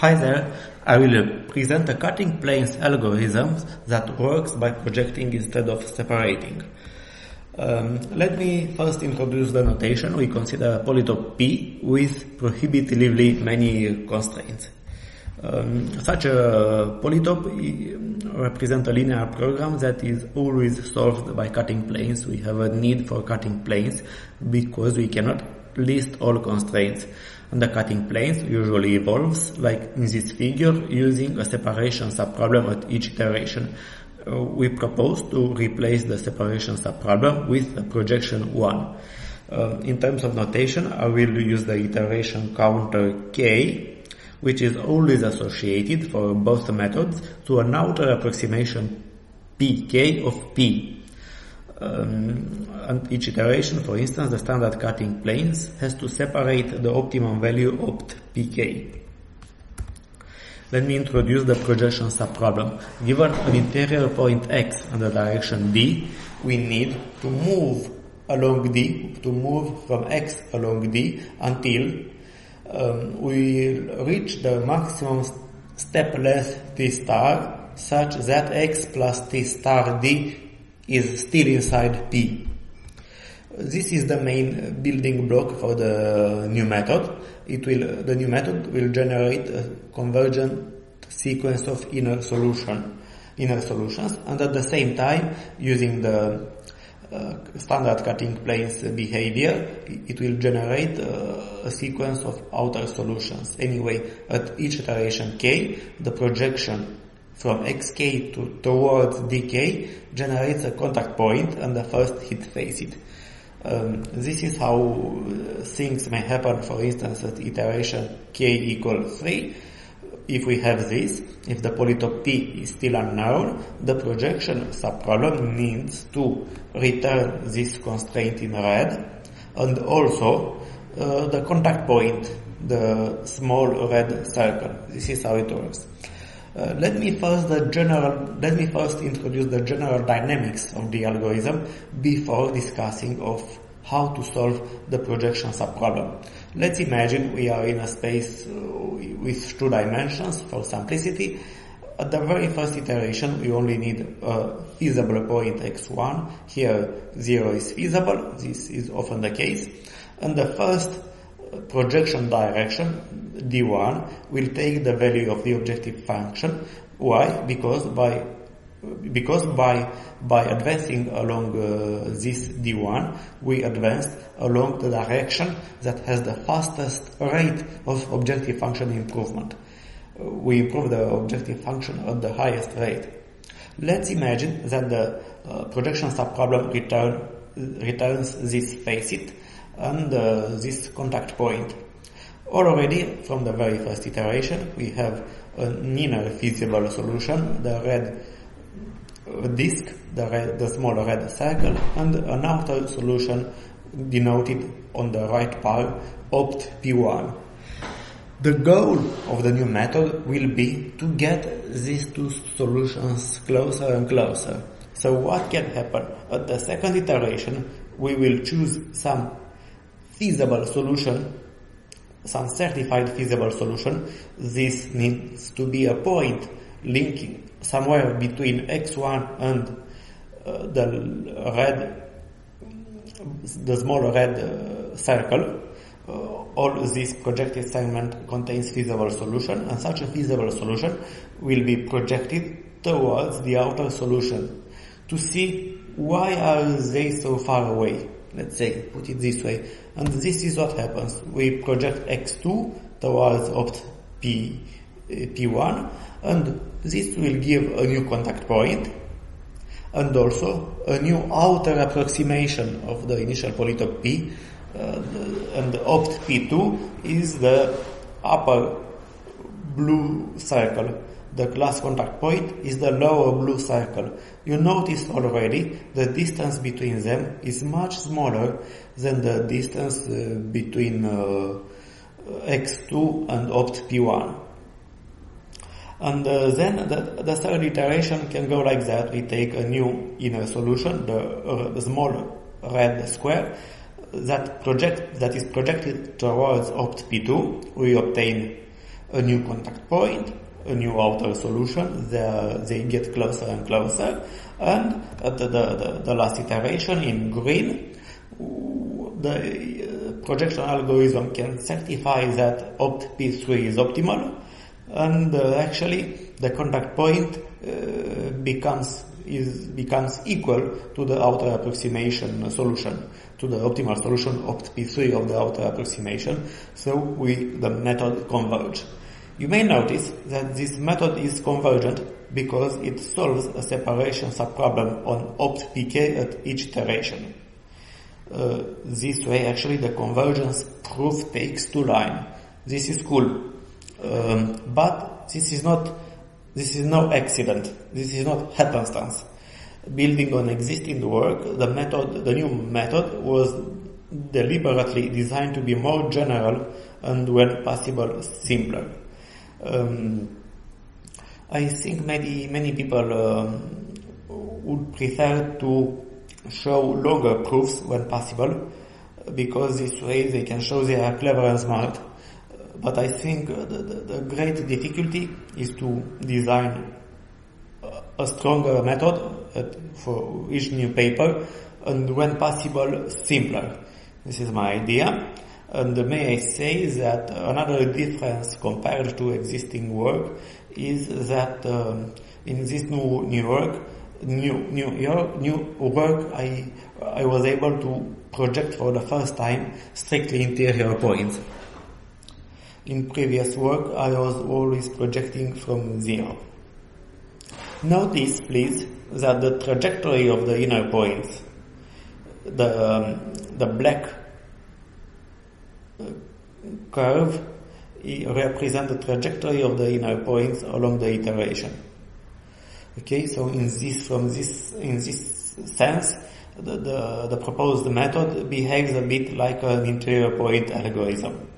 Hi there, I will present a cutting planes algorithm that works by projecting instead of separating. Um, let me first introduce the notation. We consider a polytope P with prohibitively many constraints. Um, such a polytope represents a linear program that is always solved by cutting planes. We have a need for cutting planes because we cannot list all constraints. The cutting planes usually evolves, like in this figure, using a separation subproblem at each iteration. Uh, we propose to replace the separation subproblem with the projection 1. Uh, in terms of notation, I will use the iteration counter k, which is always associated for both methods to an outer approximation pk of p. Um, and each iteration, for instance, the standard cutting planes has to separate the optimum value opt pk. Let me introduce the projection subproblem. Given an interior point x and the direction d, we need to move along d, to move from x along d until um, we reach the maximum step length t star such that x plus t star d is still inside P. This is the main building block for the new method. It will, the new method will generate a convergent sequence of inner solution, inner solutions, and at the same time, using the uh, standard cutting planes behavior, it will generate uh, a sequence of outer solutions. Anyway, at each iteration k, the projection from xk to towards dk generates a contact point and the first hit facet. Um, this is how uh, things may happen, for instance, at iteration k equals 3. If we have this, if the polytope P is still unknown, the projection subproblem needs to return this constraint in red and also uh, the contact point, the small red circle. This is how it works. Uh, let me first the general let me first introduce the general dynamics of the algorithm before discussing of how to solve the projection subproblem. Let's imagine we are in a space uh, with two dimensions for simplicity. At the very first iteration, we only need a feasible point x1. Here, 0 is feasible. This is often the case. And the first projection direction, d1, will take the value of the objective function. Why? Because by because by by advancing along uh, this d1 we advanced along the direction that has the fastest rate of objective function improvement uh, we improve the objective function at the highest rate let's imagine that the uh, projection subproblem return returns this facet and this contact point. Already from the very first iteration we have an inner feasible solution, the red disk, the, red, the small red circle, and an outer solution denoted on the right part, opt P1. The goal of the new method will be to get these two solutions closer and closer. So what can happen? At the second iteration, we will choose some feasible solution, some certified feasible solution, this needs to be a point linking somewhere between x1 and uh, the red, the small red uh, circle. Uh, all this projected segment contains feasible solution and such a feasible solution will be projected towards the outer solution to see why are they so far away let's say, put it this way. And this is what happens. We project x2 towards opt p, p1 and this will give a new contact point and also a new outer approximation of the initial polytope p uh, and opt p2 is the upper blue circle the glass contact point is the lower blue circle. You notice already the distance between them is much smaller than the distance uh, between uh, x2 and opt p1. And uh, then the, the, third iteration can go like that. We take a new inner solution, the, uh, the small red square, that project that is projected towards opt p2. We obtain a new contact point, a new outer solution, they, they get closer and closer, and at the, the, the last iteration in green, the uh, projection algorithm can certify that opt P3 is optimal, and uh, actually the contact point uh, becomes is becomes equal to the outer approximation solution, to the optimal solution opt P3 of the outer approximation. So we the method converge. You may notice that this method is convergent because it solves a separation subproblem on opt pk at each iteration. Uh, this way actually the convergence proof takes two line. This is cool. Um, but this is not, this is no accident. This is not happenstance. Building on existing work, the method, the new method was deliberately designed to be more general and when possible simpler. Um, I think many many people um, would prefer to show longer proofs when possible, because this way they can show they are clever and smart. But I think the, the, the great difficulty is to design a stronger method for each new paper, and when possible, simpler. This is my idea. And may I say that another difference compared to existing work is that um, in this new, new work, new, new, new work, I, I was able to project for the first time strictly interior points. In previous work, I was always projecting from zero. Notice, please, that the trajectory of the inner points, the, um, the black curve represent the trajectory of the inner points along the iteration. Okay, so in this, from this, in this sense, the, the, the proposed method behaves a bit like an interior point algorithm.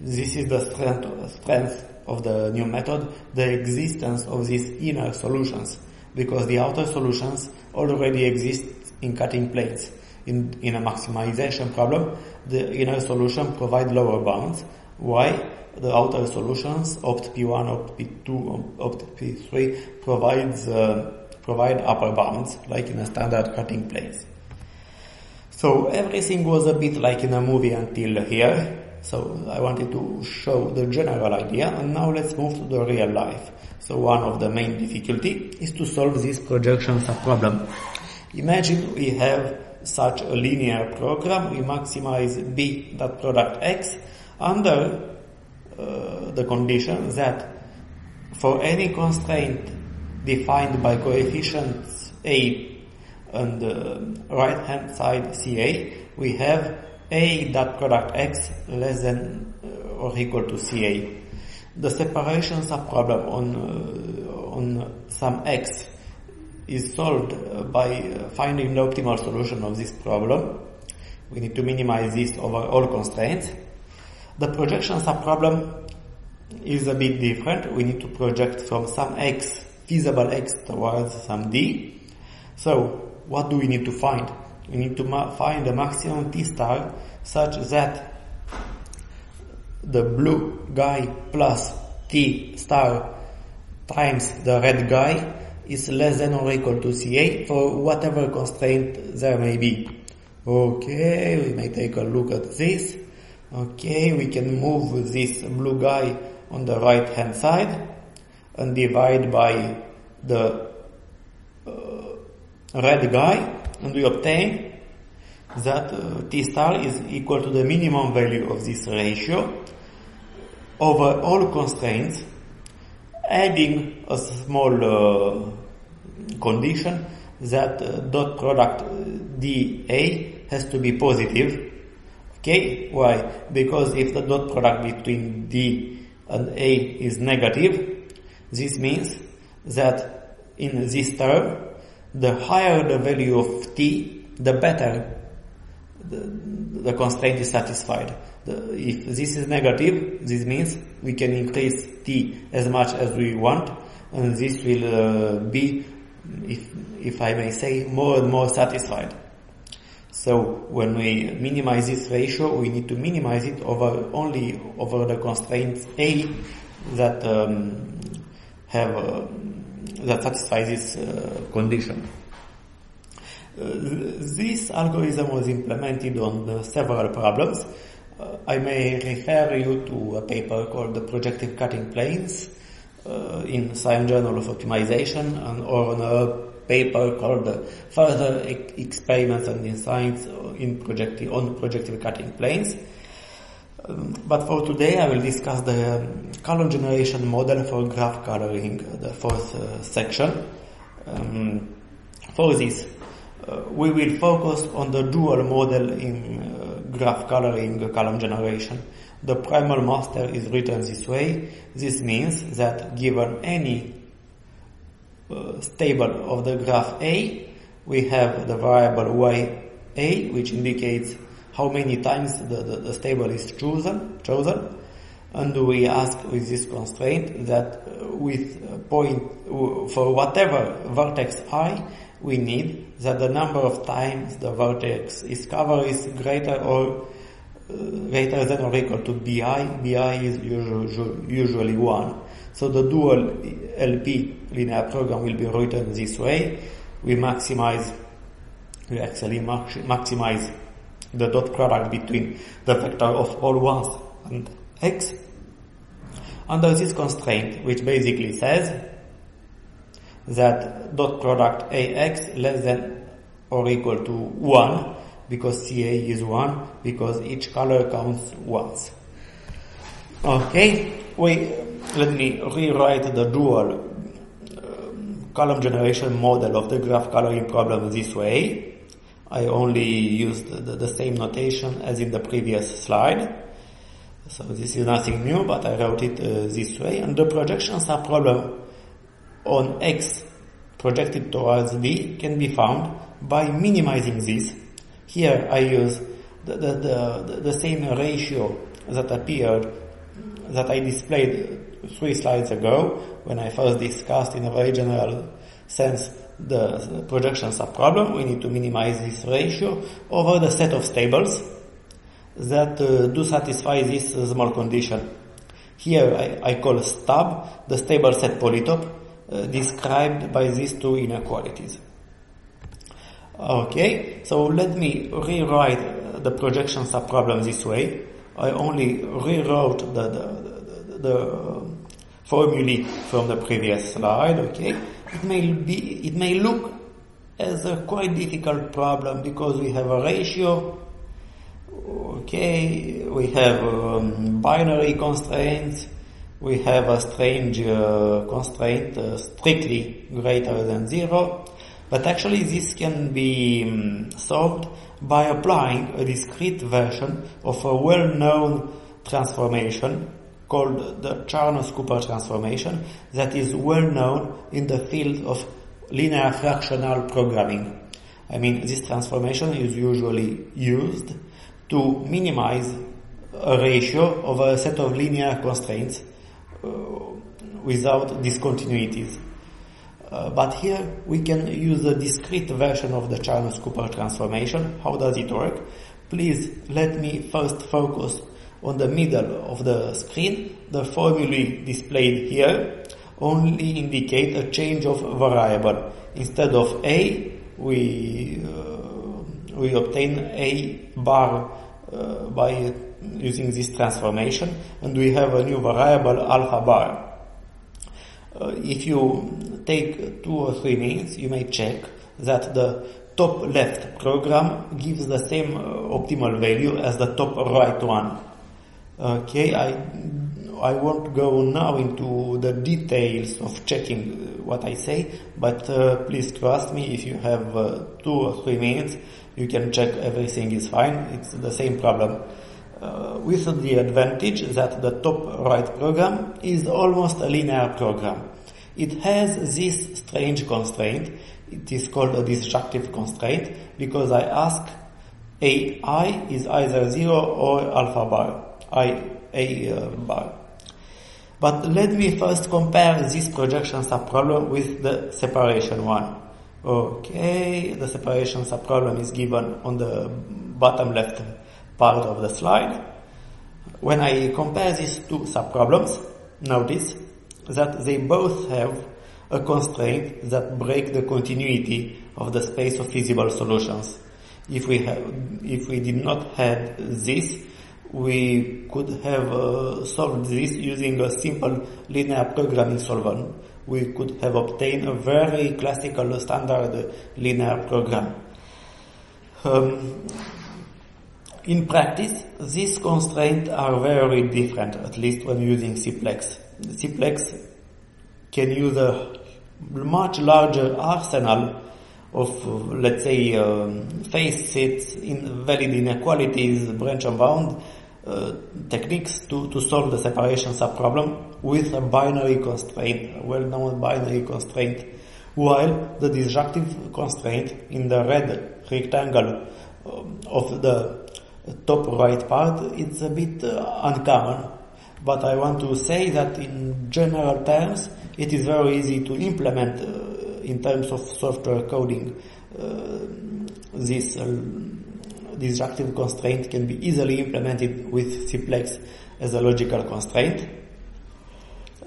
This is the strength, strength of the new method, the existence of these inner solutions, because the outer solutions already exist in cutting planes in, in a maximization problem, the inner solution provide lower bounds. Why? The outer solutions, opt P1, opt P2, opt P3 provides, uh, provide upper bounds, like in a standard cutting planes. So everything was a bit like in a movie until here. So I wanted to show the general idea and now let's move to the real life. So one of the main difficulty is to solve this projection subproblem. Imagine we have such a linear program, we maximize b dot product x under uh, the condition that for any constraint defined by coefficients a on the right hand side ca, we have a dot product x less than uh, or equal to ca. The separation subproblem on uh, on some x is solved uh, by uh, finding the optimal solution of this problem. We need to minimize this over all constraints. The projection subproblem is a bit different. We need to project from some x, feasible x towards some d. So what do we need to find? We need to find the maximum t star such that the blue guy plus t star times the red guy is less than or equal to Ca for whatever constraint there may be. Okay, we may take a look at this. Okay, we can move this blue guy on the right hand side and divide by the uh, red guy and we obtain that uh, T star is equal to the minimum value of this ratio over all constraints adding a small uh, condition that uh, dot product uh, dA has to be positive. Okay, why? Because if the dot product between D and A is negative, this means that in this term, the higher the value of T, the better the, the constraint is satisfied. The, if this is negative, this means we can increase t as much as we want, and this will uh, be, if if I may say, more and more satisfied. So when we minimize this ratio, we need to minimize it over only over the constraints A that um, have uh, that satisfy this uh, condition. Uh, this algorithm was implemented on several problems. Uh, I may refer you to a paper called the projective cutting planes uh, in SIAM Journal of Optimization and, or on a paper called Further Experiments and Insights in projective, on projective cutting planes. Um, but for today I will discuss the um, column generation model for graph coloring, the fourth uh, section. Um, for this, uh, we will focus on the dual model in uh, graph coloring column generation. The primal master is written this way. This means that given any uh, stable of the graph A, we have the variable y a, which indicates how many times the, the, the stable is chosen, chosen. And we ask with this constraint that with point, for whatever vertex i, we need that the number of times the vertex is covered is greater or uh, greater than or equal to bi. bi is usually, usually 1. So the dual LP linear program will be written this way. We maximize, we actually maximize the dot product between the vector of all ones and x under this constraint, which basically says that dot product ax less than or equal to 1 because CA is 1 because each color counts once. Okay, we, let me rewrite the dual um, column generation model of the graph coloring problem this way. I only used the, the same notation as in the previous slide. So this is nothing new, but I wrote it uh, this way. And the projection subproblem on X projected towards B can be found by minimizing this. Here I use the, the, the, the same ratio that appeared, that I displayed three slides ago when I first discussed in a very general sense the projection subproblem. We need to minimize this ratio over the set of stables that uh, do satisfy this small condition. Here I, I, call STAB the stable set polytope Uh, described by these two inequalities. Okay, so let me rewrite uh, the projection subproblem this way. I only rewrote the, the, the, the uh, formulae from the previous slide, okay? It may be, it may look as a quite difficult problem because we have a ratio Okay, we have um, binary constraints. We have a strange uh, constraint uh, strictly greater than zero. But actually this can be um, solved by applying a discrete version of a well-known transformation called the Charnes-Cooper transformation that is well known in the field of linear fractional programming. I mean, this transformation is usually used to minimize a ratio of a set of linear constraints without discontinuities. Uh, but here we can use a discrete version of the Charnes-Cooper transformation. How does it work? Please let me first focus on the middle of the screen. The formulae displayed here only indicate a change of variable. Instead of A, we, uh, we obtain A bar uh, by using this transformation and we have a new variable alpha bar. Uh, if you take two or three minutes, you may check that the top left program gives the same uh, optimal value as the top right one. Okay, I I won't go now into the details of checking what I say, but uh, please trust me if you have uh, two or three minutes, you can check everything is fine. It's the same problem. Uh, with the advantage that the top right program is almost a linear program. It has this strange constraint. It is called a disjunctive constraint because I ask a i is either 0 or alpha bar, i a uh, bar. But let me first compare this projection subproblem with the separation one. Okay, the separation subproblem is given on the bottom left part of the slide. When I compare these two subproblems, notice that they both have a constraint that break the continuity of the space of feasible solutions. If we have, if we did not have this, we could have uh, solved this using a simple linear programming solver. We could have obtained a very classical standard linear program. Um, in practice, these constraints are very different, at least when using Cplex. Cplex can use a much larger arsenal of, let's say, um, sets, in valid inequalities, branch and bound uh, techniques to, to solve the separation subproblem with a binary constraint, a well-known binary constraint, while the disjunctive constraint in the red rectangle um, of the top right part, it's a bit uh, uncommon. But I want to say that in general terms, it is very easy to implement uh, in terms of software coding. Uh, this uh, disjunctive constraint can be easily implemented with Cplex as a logical constraint.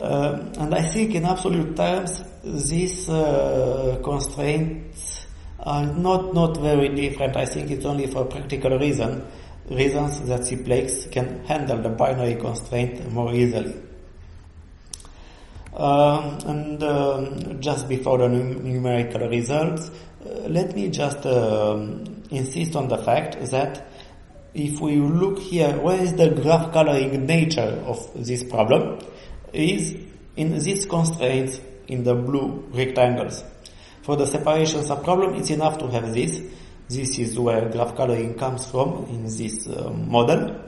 Um, and I think in absolute terms, these uh, constraints are not, not very different. I think it's only for practical reason, reasons that Cplex can handle the binary constraint more easily. Um, and um, just before the numerical results, uh, let me just um, insist on the fact that if we look here, where is the graph coloring nature of this problem? Is in these constraints in the blue rectangles. For the separation subproblem, it's enough to have this. This is where graph coloring comes from in this uh, model.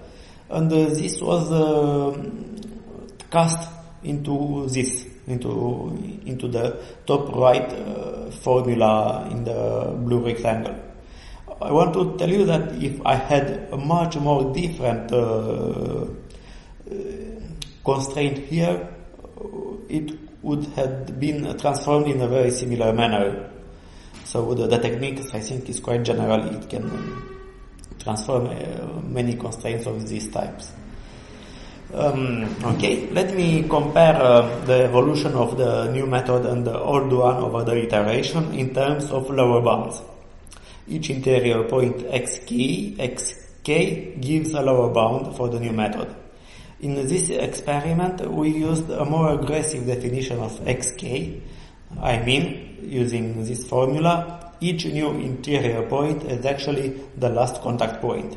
And uh, this was uh, cast into this, into, into the top right formula in the blue rectangle. I want to tell you that if I had a much more different uh constraint here, it would have been transformed in a very similar manner. So the, the technique, I think, is quite general. It can transform uh, many constraints of these types. Um, okay, let me compare uh, the evolution of the new method and the old one over the iteration in terms of lower bounds. Each interior point xk, xk gives a lower bound for the new method. In this experiment, we used a more aggressive definition of xk. I mean, using this formula, each new interior point is actually the last contact point.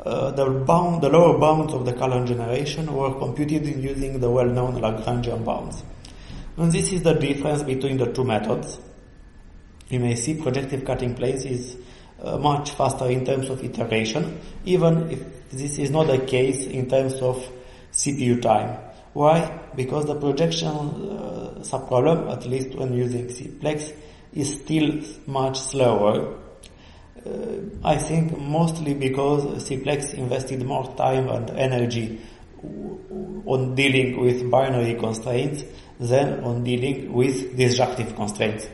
Uh, the bound, the lower bounds of the column generation were computed using the well-known Lagrangian bounds. And this is the difference between the two methods. You may see projective cutting planes is uh, much faster in terms of iteration, even if this is not the case in terms of CPU time. Why? Because the projection uh, subproblem, at least when using Cplex, is still much slower uh, I think mostly because Cplex invested more time and energy on dealing with binary constraints than on dealing with disjunctive constraints.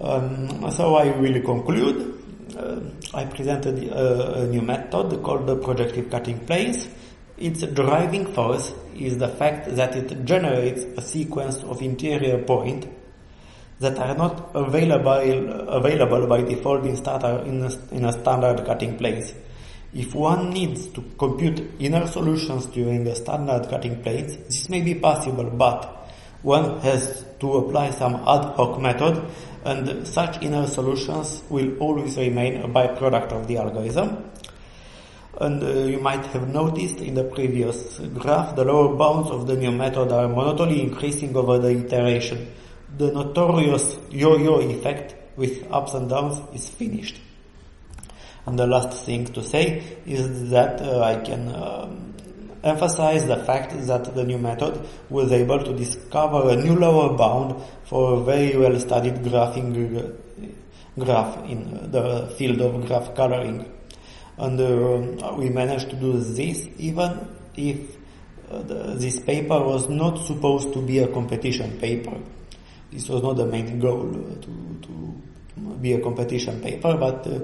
Um, so I will conclude. Uh, I presented a, a, new method called the projective cutting planes. Its driving force is the fact that it generates a sequence of interior points that are not available available by default in, starter, in, a, in a standard cutting planes. If one needs to compute inner solutions during a standard cutting planes, this may be possible, but one has to apply some ad hoc method and such inner solutions will always remain a byproduct of the algorithm. And uh, you might have noticed in the previous graph, the lower bounds of the new method are monotonically increasing over the iteration the notorious yo-yo effect with ups and downs is finished. And the last thing to say is that uh, I can um, emphasize the fact that the new method was able to discover a new lower bound for a very well studied graphing graph in the field of graph coloring. And uh, we managed to do this even if uh, the, this paper was not supposed to be a competition paper. this was not the main goal uh, to, to be a competition paper, but uh,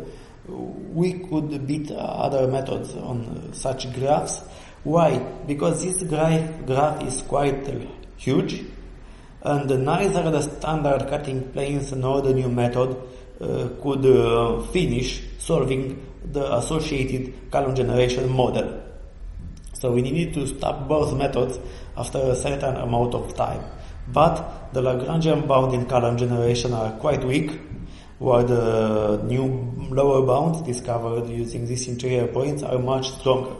we could beat other methods on such graphs. Why? Because this graph, graph is quite huge, and neither the standard cutting planes nor the new method uh, could uh, finish solving the associated column generation model. So we needed to stop both methods after a certain amount of time. But the Lagrangian bound in column generation are quite weak, while the new lower bounds discovered using these interior points are much stronger.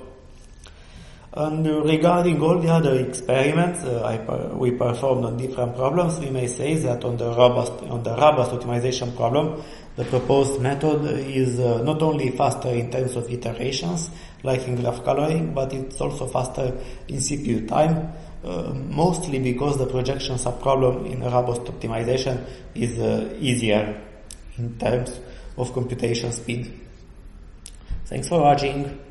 And regarding all the other experiments uh, per- we performed on different problems, we may say that on the robust, on the robust optimization problem, the proposed method is uh, not only faster in terms of iterations, like in graph coloring, but it's also faster in CPU time, uh, mostly because the projection subproblem in robust optimization is uh, easier in terms of computation speed. Thanks for watching.